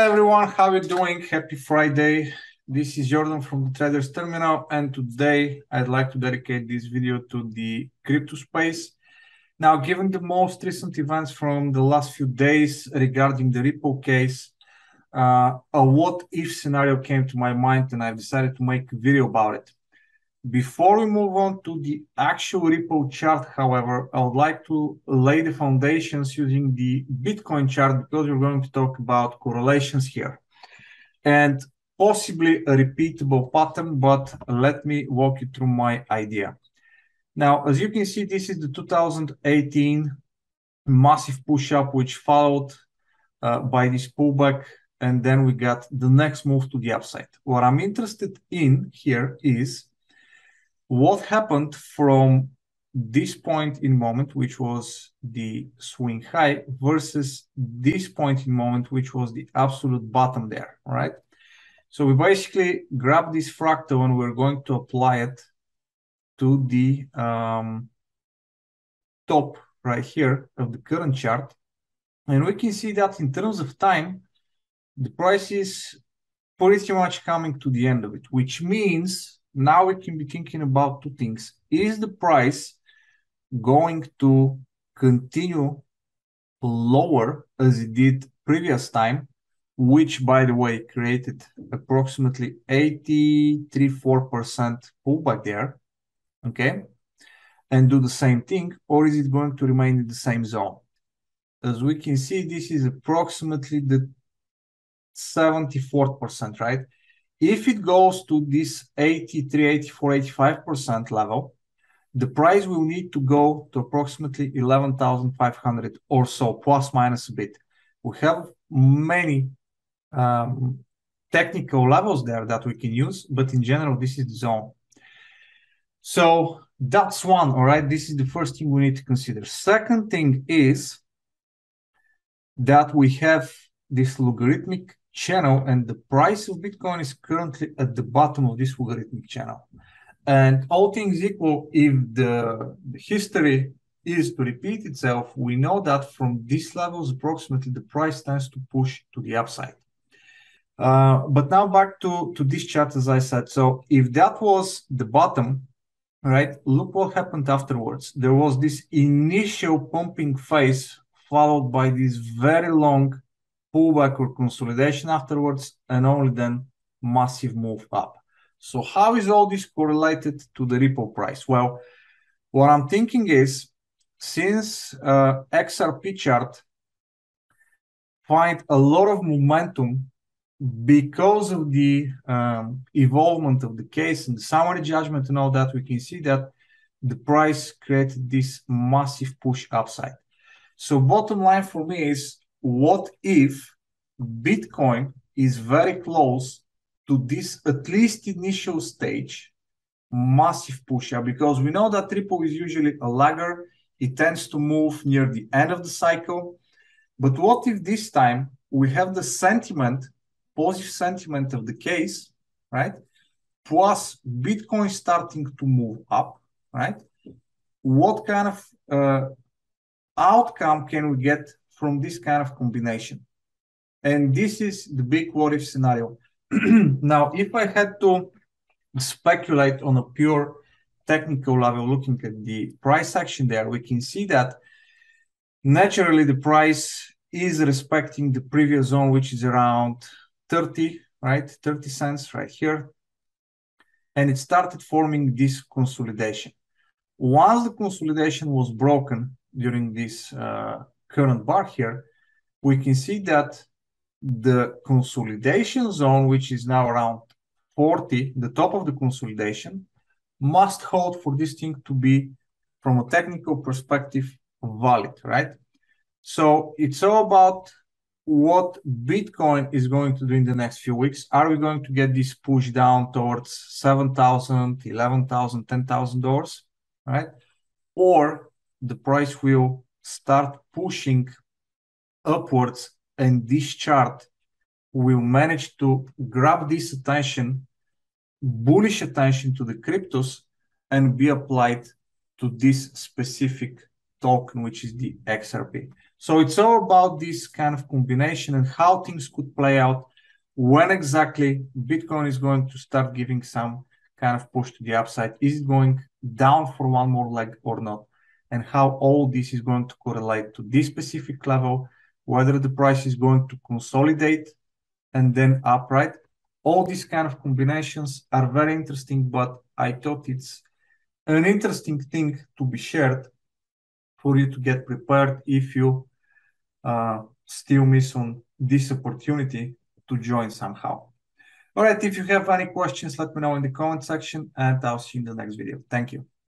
everyone, how are you doing? Happy Friday. This is Jordan from the Traders Terminal, and today I'd like to dedicate this video to the crypto space. Now, given the most recent events from the last few days regarding the Ripple case, uh, a what-if scenario came to my mind, and I've decided to make a video about it. Before we move on to the actual Ripple chart, however, I would like to lay the foundations using the Bitcoin chart because we're going to talk about correlations here and possibly a repeatable pattern, but let me walk you through my idea. Now, as you can see, this is the 2018 massive push up, which followed uh, by this pullback, and then we got the next move to the upside. What I'm interested in here is what happened from this point in moment, which was the swing high, versus this point in moment, which was the absolute bottom there, right? So we basically grab this fractal and we're going to apply it to the um, top right here of the current chart. And we can see that in terms of time, the price is pretty much coming to the end of it, which means now we can be thinking about two things. Is the price going to continue lower as it did previous time, which by the way created approximately 83.4% pullback there, okay, and do the same thing, or is it going to remain in the same zone? As we can see, this is approximately the 74%, right? If it goes to this 83, 84, 85% level, the price will need to go to approximately 11,500 or so, plus minus a bit. We have many um, technical levels there that we can use, but in general, this is the zone. So that's one, all right? This is the first thing we need to consider. Second thing is that we have this logarithmic channel and the price of Bitcoin is currently at the bottom of this logarithmic channel. And all things equal, if the, history is to repeat itself, we know that from these levels, approximately the price tends to push to the upside. Uh, but now back to, to this chart, as I said. So if that was the bottom, right, look what happened afterwards. There was this initial pumping phase followed by this very long pullback or consolidation afterwards, and only then massive move up. So how is all this correlated to the Ripple price? Well, what I'm thinking is since uh, XRP chart find a lot of momentum because of the um, involvement of the case and the summary judgment and all that, we can see that the price created this massive push upside. So bottom line for me is what if Bitcoin is very close to this at least initial stage massive push up because we know that Ripple is usually a lagger. It tends to move near the end of the cycle. But what if this time we have the sentiment, positive sentiment of the case, right? Plus Bitcoin starting to move up, right? What kind of uh, outcome can we get from this kind of combination. And this is the big what if scenario. now, if I had to speculate on a pure technical level, looking at the price action there, we can see that naturally the price is respecting the previous zone, which is around 30, right? 30 cents right here. And it started forming this consolidation. Once the consolidation was broken during this uh, current bar here, we can see that the consolidation zone, which is now around 40, the top of the consolidation, must hold for this thing to be, from a technical perspective, valid, right? So it's all about what Bitcoin is going to do in the next few weeks. Are we going to get this push down towards 7,000, 11,000, 10,000 dollars, right? Or the price will start pushing upwards and this chart will manage to grab this attention, bullish attention to the cryptos and be applied to this specific token, which is the XRP. So it's all about this kind of combination and how things could play out when exactly Bitcoin is going to start giving some kind of push to the upside. Is it going down for one more leg or not? And how all this is going to correlate to this specific level, whether the price is going to consolidate and then upright. All these kind of combinations are very interesting, but I thought it's an interesting thing to be shared for you to get prepared if you uh, still miss on this opportunity to join somehow. All right, if you have any questions, let me know in the comment section and I'll see you in the next video. Thank you.